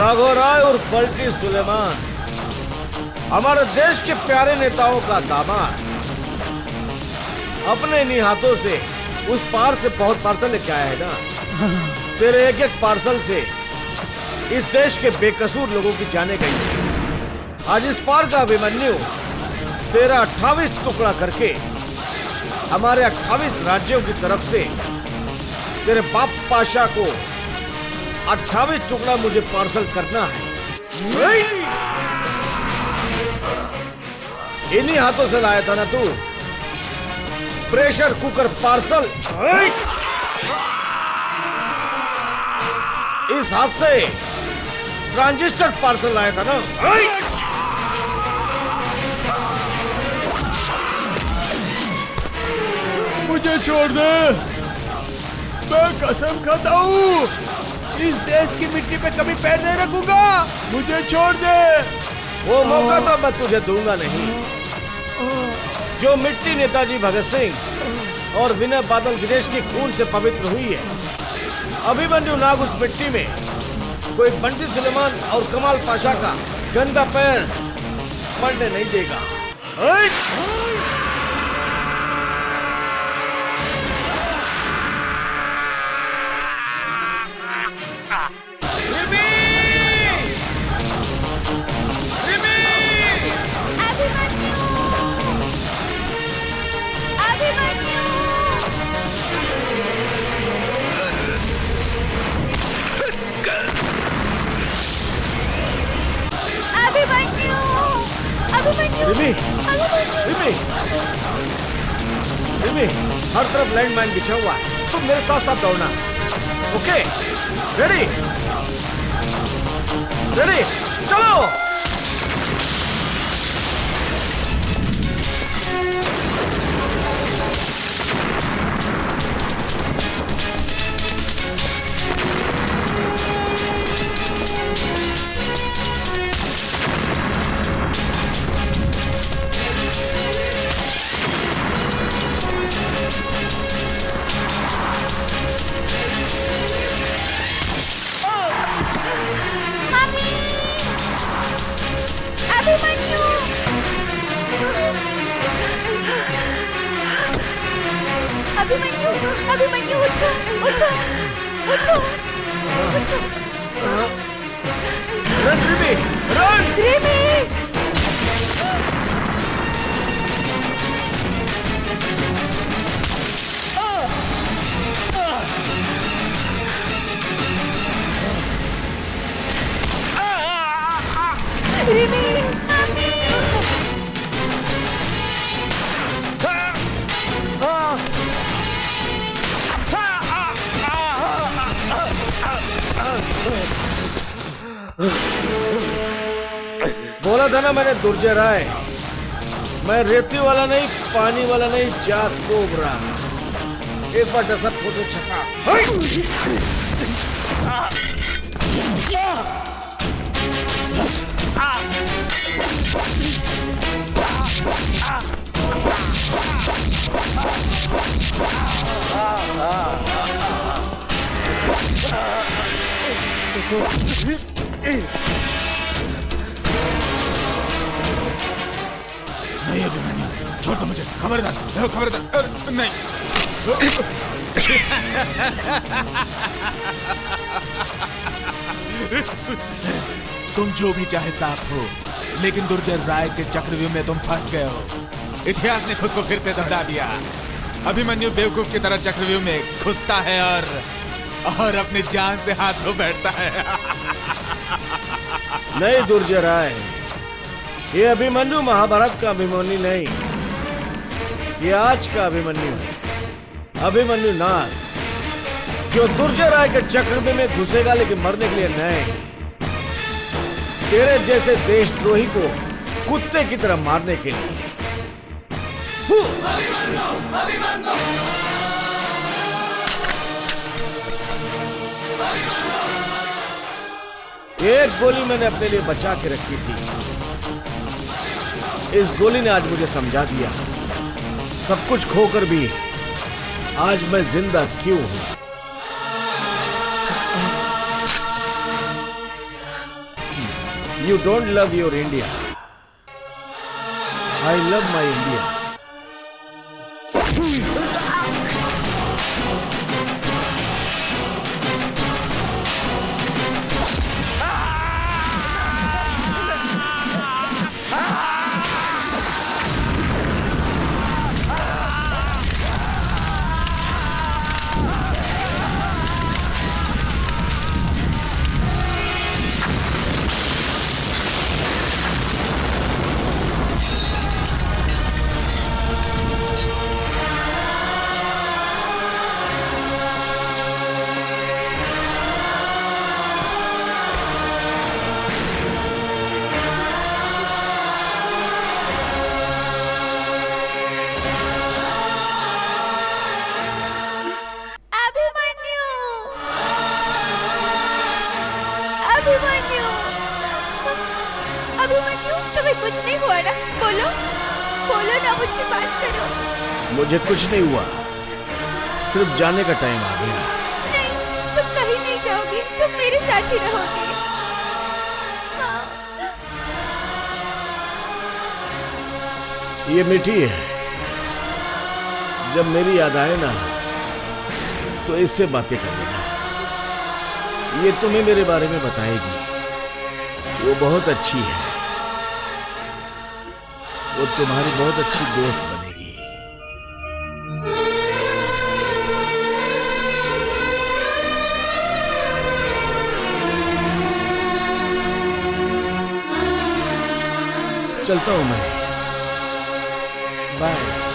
राघव राय और पलटी सुलेमान। हमारे देश के प्यारे नेताओं का दामाद। अपने इन्हीं हाथों से उस पार से बहुत पार्सल लेके आया है ना? तेरे एक एक पार्सल से इस देश के बेकसूर लोगों की जाने गई। है आज इस पार का अभिमन्यु तेरा अट्ठावीस टुकड़ा करके हमारे अट्ठावीस राज्यों की तरफ़ से तेरे बाप पाशा को अट्ठावीस टुकड़ा मुझे पार्सल करना है। इन्हीं हाथों से लाया था ना तू। Pressure cooker parcel. इस हाथ से ट्रांजिस्टर पार्सल लाया था ना। मुझे छोड़ दे। मैं कसम खाता हूँ। इस देश की मिट्टी पे कभी पैर नहीं रखूँगा। मुझे छोड़ दे। वो मौका तो मैं तुझे दूँगा नहीं। जो मिट्टी नेताजी भगत सिंह और विनय बादल दिनेश की खून से पवित्र हुई है अभिमन्यु नाग उस मिट्टी में कोई पंडित सुलेमान और कमाल पाशा का गंदा पैर पड़ने नहीं देगा। रिमी रिमी रिमी हर तरफ़ लैंड माइन बिछा हुआ है। तुम मेरे साथ साथ दौड़ना। ओके रेडी रेडी चलो! अभिमन्यु अभिमन्यु उठो? उठो? उठो? उठो? रन रिमी रन रिमी रिमी बोला था ना मैंने दुर्जय राय मैं रेती वाला नहीं पानी वाला नहीं जात कोबरा एक बार डसा फ़ोटो छपा नहीं अभिमन्यु छोड़ दो मुझे खबरदार खबरदार नहीं। तुम जो भी चाहे साफ़ हो, लेकिन दुर्जय राय के चक्रव्यूह में तुम फंस गए हो। इतिहास ने खुद को फिर से दोहरा दिया। अभिमन्यु बेवकूफ़ की तरह चक्रव्यूह में घुसता है और और अपनी जान से हाथ धो बैठता है। नहीं दुर्जय राय ये अभिमन्यु महाभारत का अभिमन्यु नहीं। ये आज का अभिमन्यु है। अभिमन्यु नाग जो दुर्जय राय के चक्र में घुसेगा लेकिन मरने के लिए नहीं। तेरे जैसे देशद्रोही को कुत्ते की तरह मारने के लिए। फू! एक गोली मैंने अपने लिए बचा के रखी थी। इस गोली ने आज मुझे समझा दिया। सब कुछ खोकर भी आज मैं ज़िंदा क्यों हूँ? You don't love your India I love my India. Abhimanyu तुम्हें कुछ नहीं हुआ ना? बोलो। बोलो ना मुझसे बात करो। मुझे कुछ नहीं हुआ। सिर्फ़ जाने का टाइम आ गया। नहीं तुम कहीं नहीं जाओगे। तुम मेरे साथ ही रहोगे। हाँ, ये मिठी है। जब मेरी याद आए ना तो इससे बातें कर लेना। ये तुम्हें मेरे बारे में बताएगी। वो बहुत अच्छी है। वो तुम्हारी बहुत अच्छी दोस्त बनेगी। चलता हूँ मैं। बाय